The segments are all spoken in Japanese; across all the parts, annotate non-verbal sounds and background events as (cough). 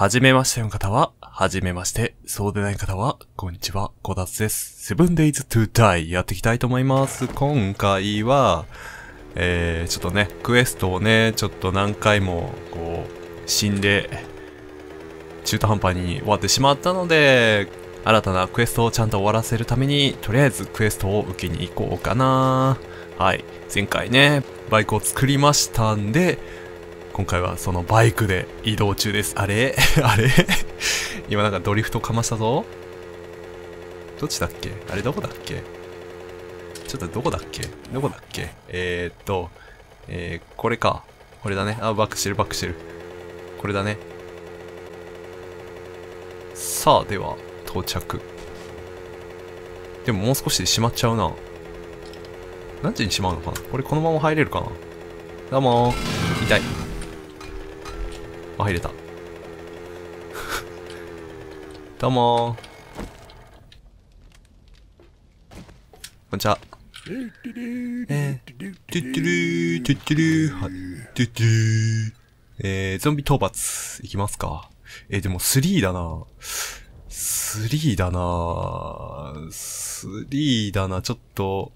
はじめましての方は、はじめまして。そうでない方は、こんにちは、こたつです。7days to die やっていきたいと思います。今回は、えー、ちょっとね、クエストをね、ちょっと何回も、こう、死んで、中途半端に終わってしまったので、新たなクエストをちゃんと終わらせるために、とりあえずクエストを受けに行こうかな。はい。前回ね、バイクを作りましたんで、今回はそのバイクで移動中です。あれ？(laughs) あれ？今なんかドリフトかましたぞどっちだっけ？あれどこだっけ？ちょっとどこだっけ？どこだっけ？えー、っと、えー、これか。これだね。あ、バックしてるバックしてる。これだね。さあ、では、到着。でももう少しで閉まっちゃうな。何時に閉まるのかな？これこのまま入れるかな？どうもー。痛い。あ、入れた。どうもー。こんにちは。えー、トゥットゥルー、トゥットゥルー、はい、トゥットゥー。えー、ゾンビ討伐、いきますか？えー、でも3だな3だな3だなちょっと、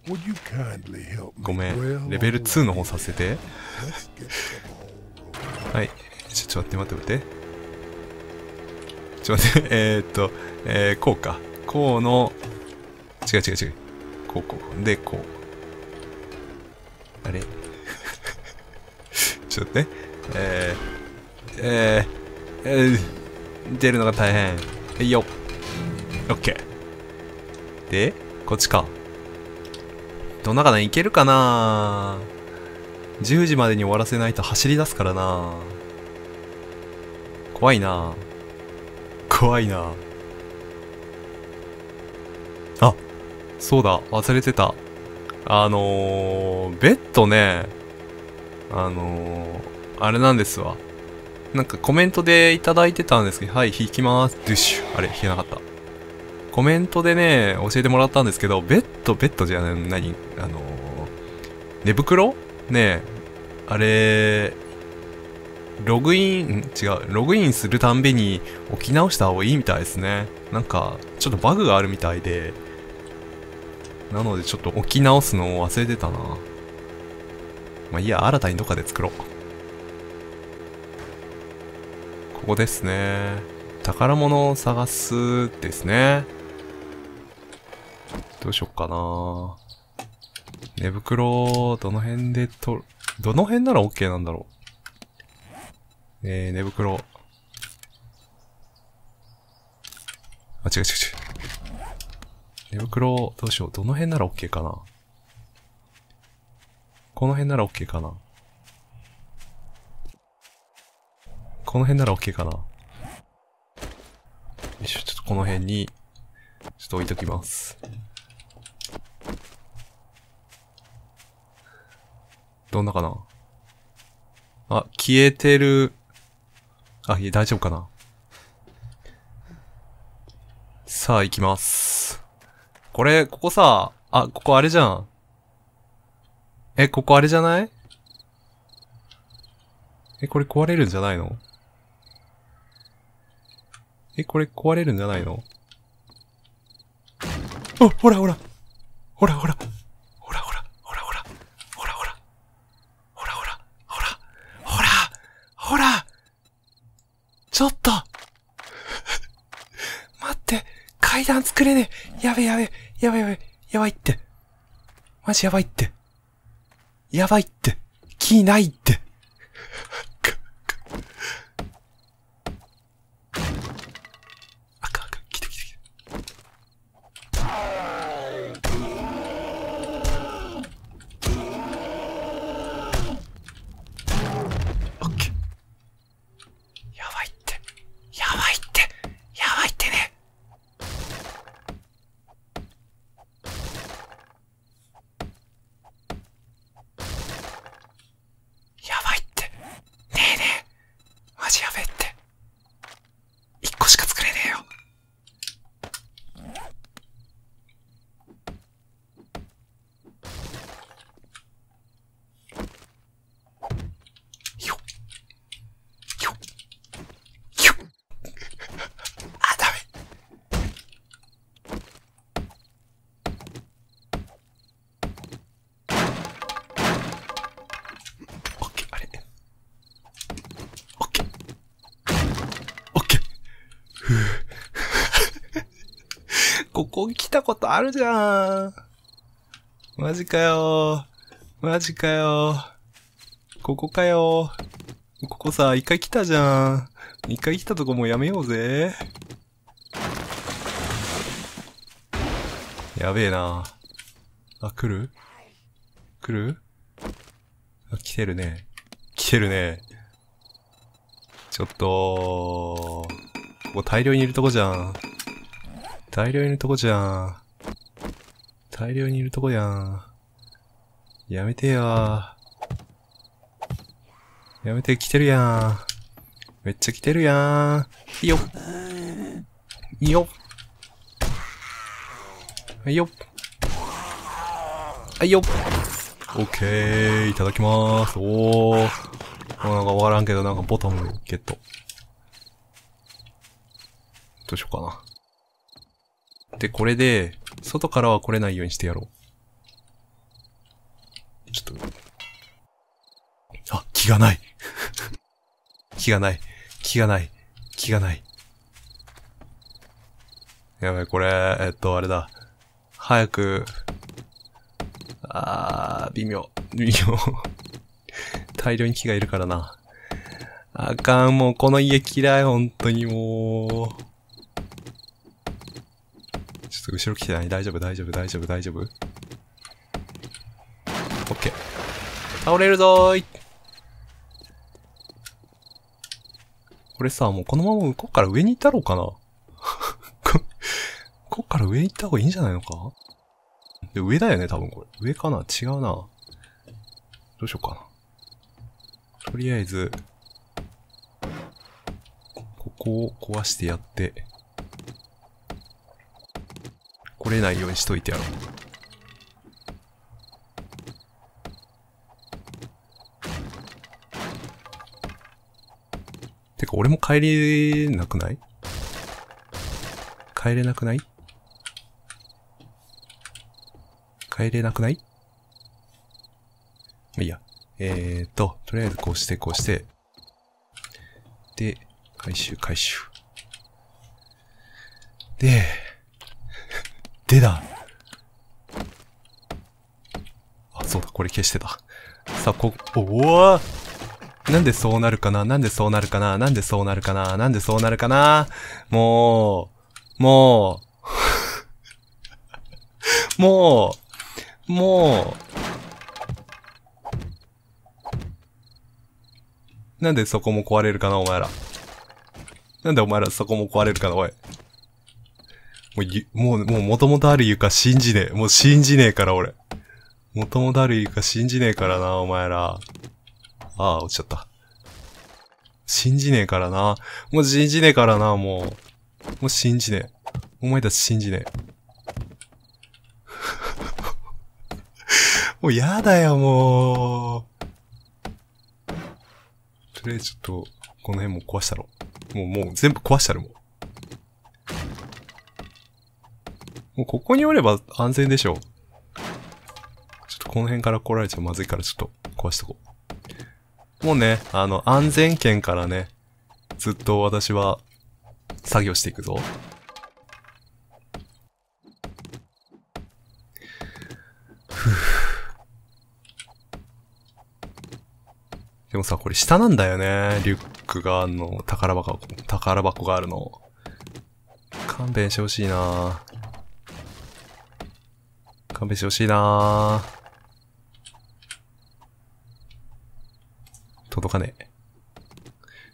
ごめん。レベル2の方させて。はい。ちょ、ちょ、待って待って待って。ちょっと、待って、(laughs) えー、っと、えー、こうか。こうの、違う違う違う。こうこう。で、こう。あれ？(laughs) ちょっとね。えー、えー、えー、出るのが大変。はいよ。オッケー。で、こっちか。どんなかないけるかな？10時までに終わらせないと走り出すからな怖いな。怖いな。あそうだ忘れてた。あのー、ベッドね。あのー、あれなんですわ。なんかコメントでいただいてたんですけどはい引きます。ドゥッシュ。あれ引けなかった。コメントでね教えてもらったんですけどベッドベッドじゃない何？あのー、寝袋？ねあれ、ログイン、違う、ログインするたんびに置き直した方がいいみたいですね。なんか、ちょっとバグがあるみたいで、なのでちょっと置き直すのを忘れてたな。まあいいや、新たにどっかで作ろう。ここですね。宝物を探すですね。どうしよっかな。寝袋、どの辺でとる、どの辺なら OK なんだろう。えー、寝袋。あ、違う違う違う。寝袋、どうしよう。どの辺なら OK かな。この辺なら OK かな。この辺なら OK かな。よいしょ、ちょっとこの辺に、ちょっと置いときます。どんなかなあ、消えてる。あ、いえ、大丈夫かな？さあ、行きます。これ、ここさ、あ、ここあれじゃん。え、ここあれじゃない？え、これ壊れるんじゃないの？え、これ壊れるんじゃないの？あ、ほらほら。ほらほらほらほらほらほらほらほらほら、ほら、ほら、ほら、ちょっと待って、階段作れねえ。やべやべ、やべやべ、やばいって。マジやばいって。やばいって。木ないって。あかんあかん、来て来て来て。オッケー。やばいって。やばいって。やばいってね。やここ来たことあるじゃん。マジかよ。マジかよ。ここかよ。ここさ、一回来たじゃん。一回来たとこもうやめようぜ。やべえな。あ、来る？来る？あ、来てるね。来てるね。ちょっと、もう大量にいるとこじゃん。大量にいるとこじゃん。大量にいるとこやん。やめてややめて、来てるやん。めっちゃ来てるやん。いいよ。いいよ。はいよ。はいよ。オッケー。いただきまーす。おー。なんかわからんけど、なんかボタンゲット。どうしようかな。で、これで、外からは来れないようにしてやろう。ちょっと。あ、気がない。(laughs) 気がない。気がない。気がない。やばい、これ、えっと、あれだ。早く、あー、微妙。微妙。(laughs) 大量に木がいるからな。あかん、もうこの家嫌い、本当にもう。後ろ来てない？大丈夫、大丈夫、大丈夫、大丈夫？オッケー。倒れるぞーい。これさ、もうこのまま向こっから上に行ったろうかな？(laughs) こ、っから上に行った方がいいんじゃないのか？で、上だよね、多分これ。上かな？違うな。どうしようかな。とりあえず、ここを壊してやって、来れないようにしといてやろう。てか、俺も帰れなくない？帰れなくない？帰れなくない？まあいいや。えーと、とりあえずこうして、こうして。で、回収、回収。で、でだ。あ、そうだ、これ消してた。さあ、こ、おおなんでそうなるかな？なんでそうなるかな？なんでそうなるかな？なんでそうなるかな？もう、もう、(laughs) もう、もう、なんでそこも壊れるかなお前ら。なんでお前らそこも壊れるかなおい。もう、もう、もう元々ある床信じねえ。もう信じねえから俺。元々ある床信じねえからな、お前ら。ああ、落ちちゃった。信じねえからな。もう信じねえからな、もう。もう信じねえ。お前たち信じねえ。(laughs) もうやだよ、もう。とりあえずちょっと、この辺も壊したろ。もう、もう全部壊したるもん。もうここにおれば安全でしょう。ちょっとこの辺から来られちゃまずいからちょっと壊しとこう。もうね、あの、安全圏からね、ずっと私は作業していくぞ。でもさ、これ下なんだよね。リュックがあの。宝箱、宝箱があるの。勘弁してほしいな勘弁してほしいな届かねえ。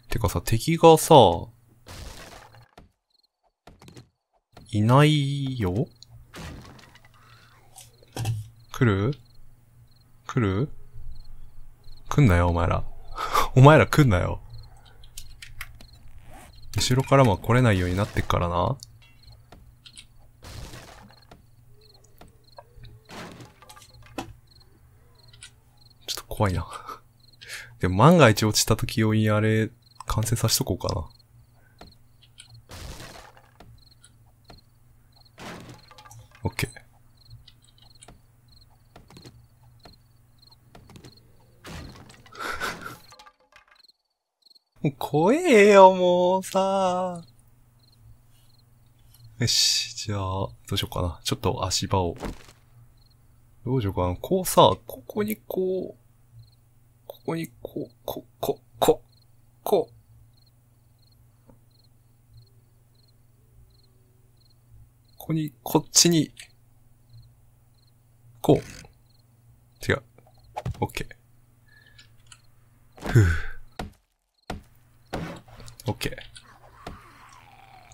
てかさ、敵がさ、いないよ？来る？来る？来んなよ、お前ら。(laughs) お前ら来んなよ。後ろからも来れないようになってっからな。ちょっと怖いな。(laughs) でも万が一落ちた時用にあれ、完成させとこうかな。オッケー。(laughs) もう怖えよ、もうさ。よし、じゃあ、どうしようかな。ちょっと足場を。どうしようかな。こうさ、ここにこう、ここにこう、こ、こ、こ、こう。ここに、こっちに、こう。違う。オッケー。ふぅ。オッケー。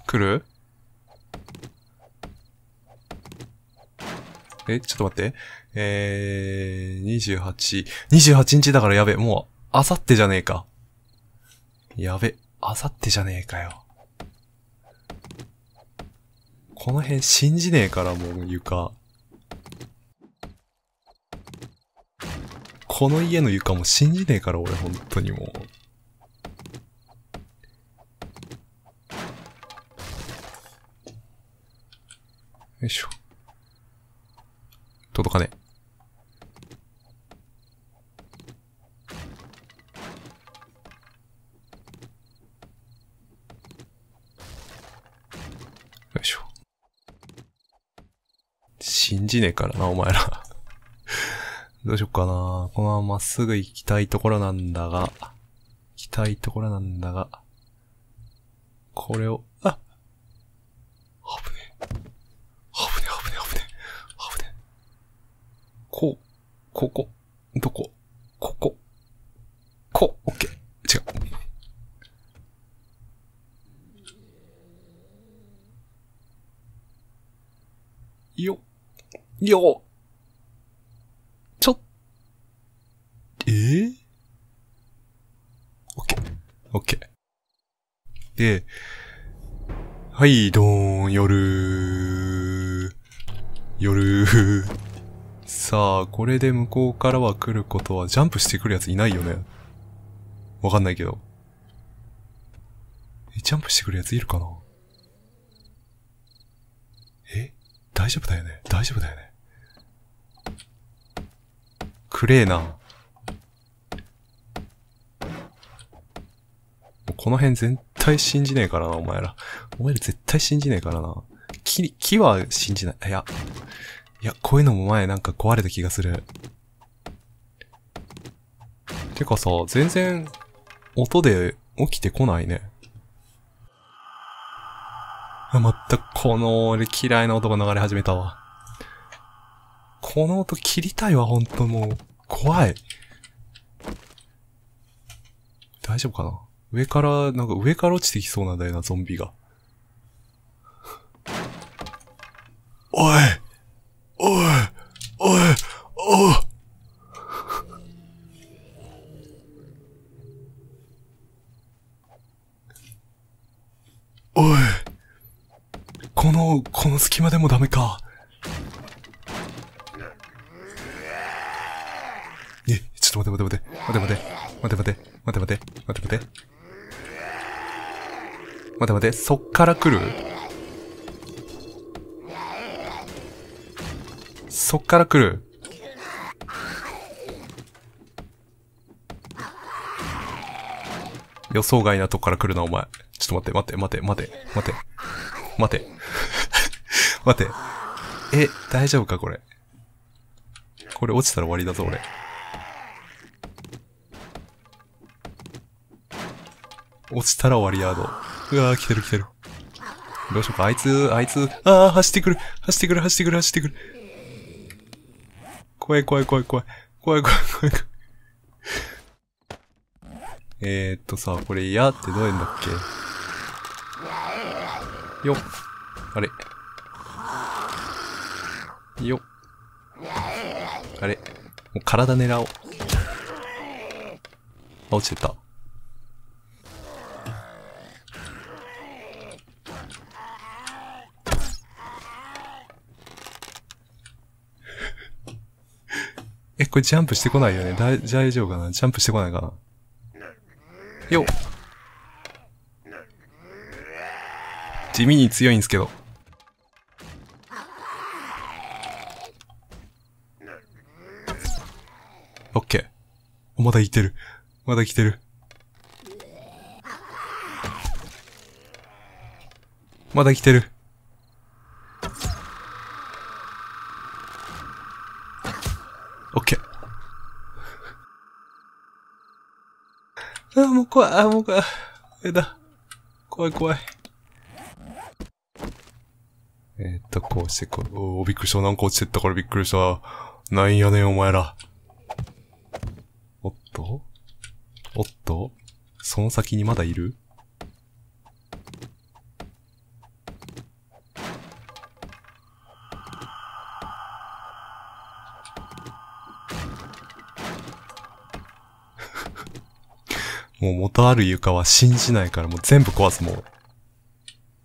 来る？え、ちょっと待って。えー、28。28日だからやべ。もう、あさってじゃねえか。やべ。あさってじゃねえかよ。この辺信じねえからもう床。この家の床も信じねえから俺本当にもう。よいしょ。届かねえ。よいしょ。信じねえからな、お前ら。(laughs) どうしよっかな。このまままっすぐ行きたいところなんだが、行きたいところなんだが、これを、あ危ねえ。危ねえ、危ねえ、危ねえ。危ねえ。こ、ここ、どこ、ここ、こ、オッケー。違う。よ、よ、ちょ、えー、オッケー、オッケー。で、はい、どーん、夜ー、夜ー、さあ、これで向こうからは来ることは、ジャンプしてくるやついないよね。わかんないけど。え、ジャンプしてくるやついるかな？え大丈夫だよね？大丈夫だよね？くれえな。この辺絶対信じねえからな、お前ら。お前ら絶対信じねえからな。木、木は信じない。いや、いや、こういうのも前なんか壊れた気がする。てかさ、全然、音で起きてこないね。あ、まったくこの、俺嫌いな音が流れ始めたわ。この音切りたいわ、ほんともう。怖い。大丈夫かな？上から、なんか上から落ちてきそうなんだよな、ゾンビが。おいこの、この隙間でもダメか。え、ちょっと待って待って待て。待て待て。待て待て。待て待て。待て待て。待て待て。そっから来る？そっから来る？予想外なとこから来るな、お前。ちょっと待って、待って、待って、待って、待て。待て。待ってえ、大丈夫かこれ。これ落ちたら終わりだぞ、俺。落ちたら終わりやーど。うわー、来てる来てる。どうしようか、あいつ、あいつ、あー、走ってくる、走ってくる、走ってくる、走ってくる。怖い怖い怖い怖い。怖い怖い怖い怖い。えーっとさ、これ、やってどうやんだっけ？よっ。あれ。よ。あれ。もう体狙おう。あ、落ちてた。(laughs) え、これジャンプしてこないよね大大丈夫かな？ジャンプしてこないかな？よっ。地味に強いんですけど。だいてる。まだ来てる。まだ来てる。オッケー。あ、もう怖い。あ、もう怖い。怖い怖い。えー、っと、こうして、こう、おびっくりした。なんか落ちてったからびっくりした。なんやねん、お前ら。おっとおっとその先にまだいる？(laughs) もう元ある床は信じないからもう全部壊すもう。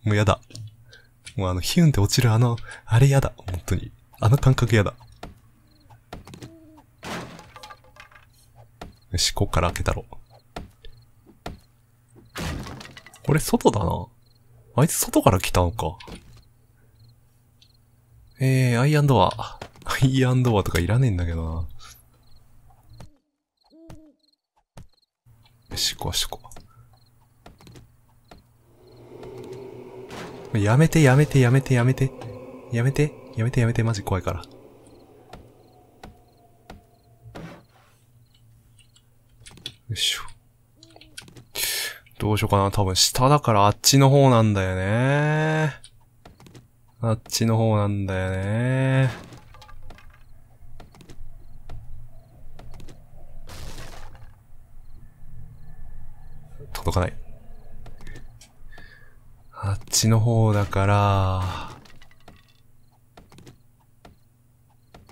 もうやだ。もうあのヒュンって落ちるあの、あれやだ。本当に。あの感覚やだ。よし、こっから開けたろ。これ外だな。あいつ外から来たのか。えー、アイアンドア。アイアンドアとかいらねえんだけどな。よし、壊しこ。やめて、やめて、やめて、やめて。やめて、やめて、やめて、マジ怖いから。よいしょ。どうしようかな。多分下だからあっちの方なんだよね。あっちの方なんだよね。届かない。あっちの方だから、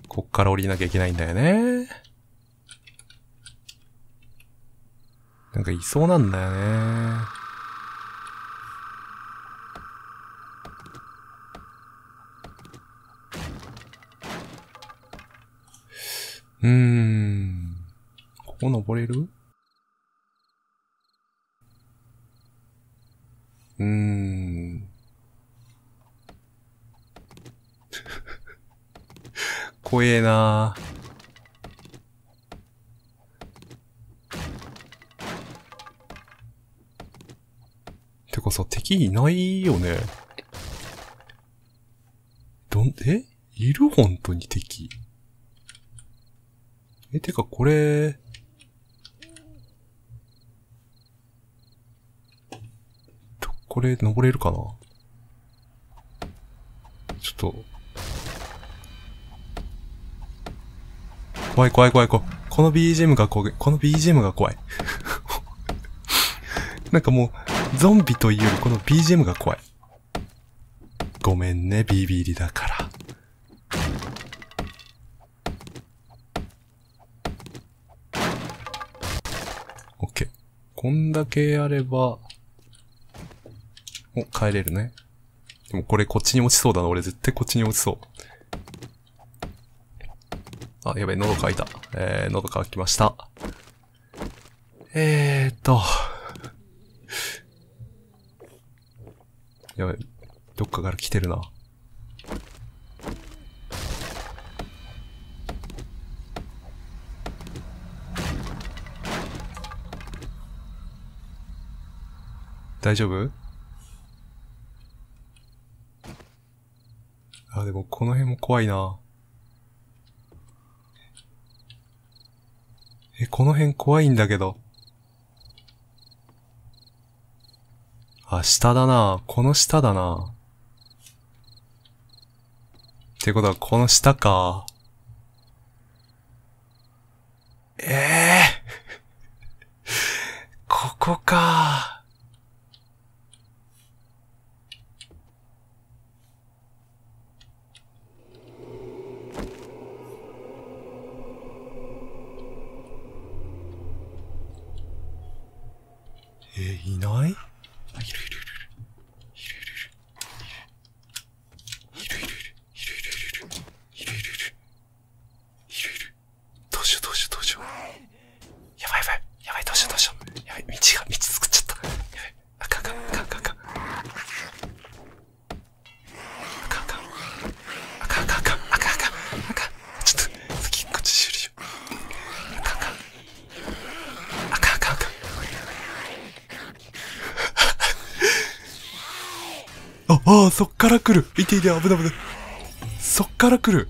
こっから降りなきゃいけないんだよね。なんかいそうなんだよね。うーん。ここ登れる？うーん。怖えなてかさ、敵いないよね。どん、え？いる本当に敵？え、てかこれ、と、これ登れるかな？ちょっと、怖い怖い怖い怖い。この BGM が怖い。この BGM が怖い。なんかもう、ゾンビというよりこの BGM が怖い。ごめんね、ビビリだから。オッケー。こんだけやれば、お、帰れるね。でもこれこっちに落ちそうだな。俺絶対こっちに落ちそう。あ、やべえ、喉乾いた。えー、喉乾きました。えーっと。やべえ、てるな。大丈夫？あ、でもこの辺も怖いな。え、この辺怖いんだけど。あ、下だな。この下だな。ってことは、この下か。ええ (laughs) ここか。えーいない？から来る。いていて危ない危ない。そっから来る。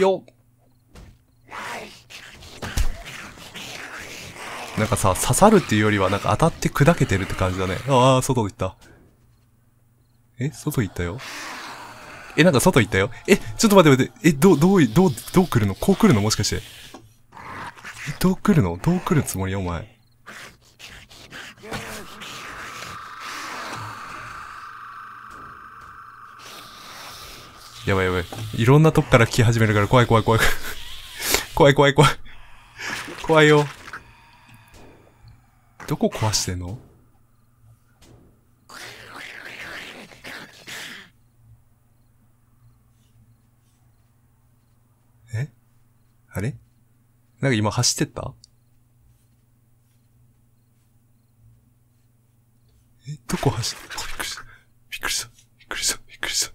よっ。なんかさ、刺さるっていうよりはなんか当たって砕けてるって感じだね。ああ、外行った。え外行ったよ？え、なんか外行ったよ？え、ちょっと待って待って。え、どう、どう、どう、どう来るの？こう来るの？もしかして。どう来るの？どう来るつもり？や、お前。やばいやばい。いろんなとこから来始めるから怖い怖い怖い。怖い怖い怖い。怖いよ。どこ壊してんの？え？あれ？なんか今走ってった？え、どこ走ってびっくりした。びっくりした。びっくりした。びっくりした。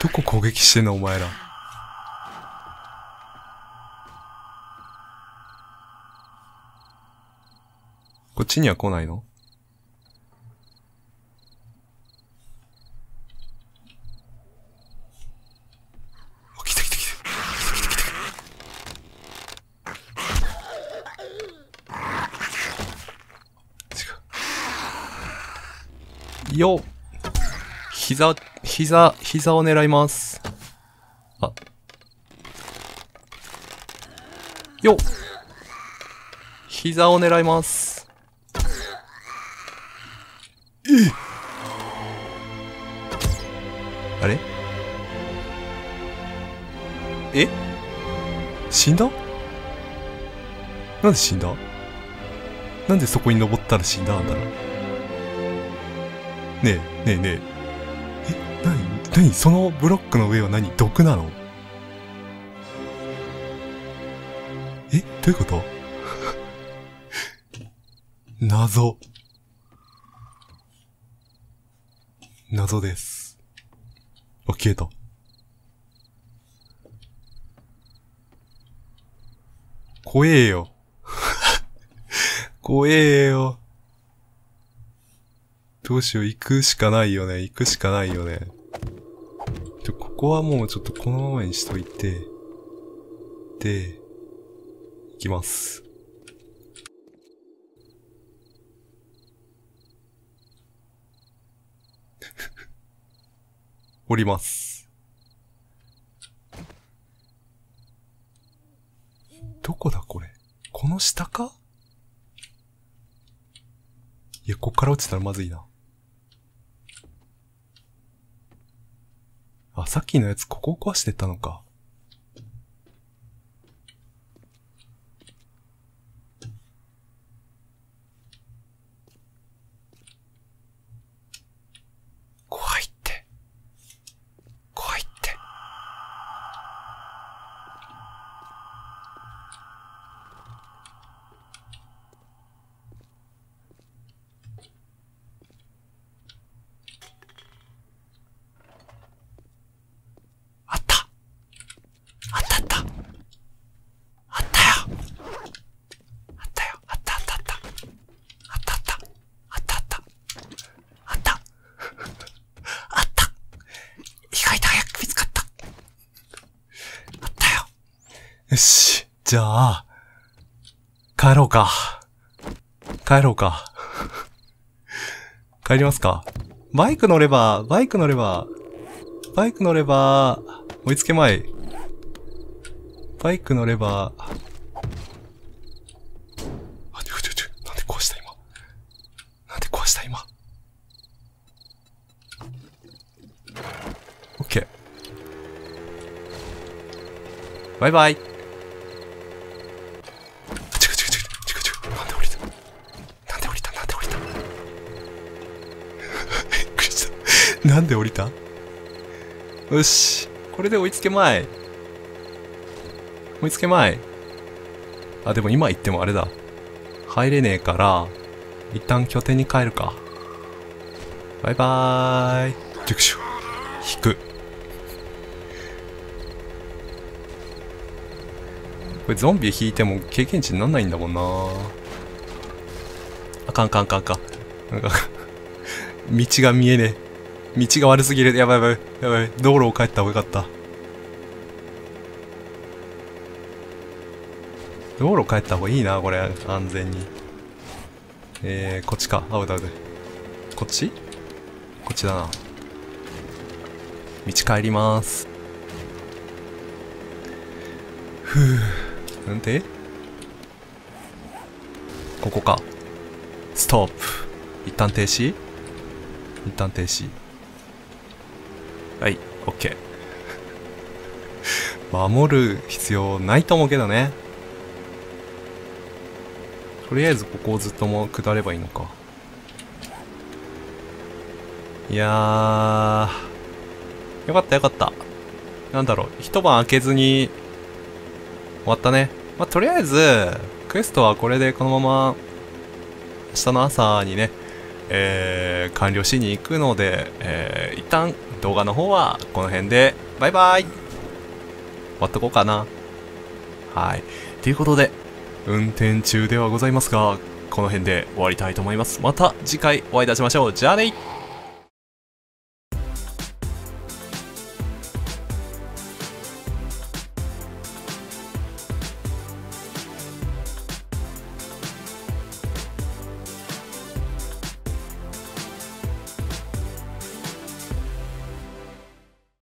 どこ攻撃してんのお前ら。こっちには来ないの？あ来た来た来た。よっ膝、膝、膝を狙います。あ。よっ膝を狙います。あれ？え？死んだ？なんで死んだ？なんでそこに登ったら死んだんだろうねえ、ねえねえ。え、なになにそのブロックの上は何？毒なの？え？どういうこと？(laughs) 謎。謎です。あ、消えた。怖えよ。(laughs) 怖えよ。どうしよう、行くしかないよね。行くしかないよね。ここはもうちょっとこのままにしといて、で、行きます。(laughs) 降ります。どこだこれ？この下か？いや、こっから落ちたらまずいな。あ、さっきのやつここを壊してったのか。し、じゃあ、帰ろうか。帰ろうか。(laughs) 帰りますか。バイク乗れば、バイク乗れば、バイク乗れば、追いつけまい。バイク乗れば、あ、ちょちょちょ、なんで壊した今。なんで壊した今。オッケー。バイバイ。なんで降りた？よし。これで追いつけまい。追いつけまい。あ、でも今行ってもあれだ。入れねえから、一旦拠点に帰るか。バイバーイ。熟手。引く。れゾンビ引いても経験値になんないんだもんなあかんあかんあかんあかん。なんか (laughs) 道が見えねえ。道が悪すぎる。やばいやばい。やばい。道路を帰った方がよかった。道路帰った方がいいな、これ。安全に。えー、こっちか。あ、うだうだ。こっち？こっちだな。道帰ります。ふぅ。なんでここか。ストップ。一旦停止？一旦停止。はい、オッケー。守る必要ないと思うけどね。とりあえずここをずっとも下ればいいのか。いやー。よかったよかった。なんだろう、一晩開けずに終わったね。まあ、とりあえず、クエストはこれでこのまま、明日の朝にね、えー、完了しに行くので、えー、一旦動画の方はこの辺で、バイバイ終わっとこうかな。はい。ということで、運転中ではございますが、この辺で終わりたいと思います。また次回お会いいたしましょう。じゃあね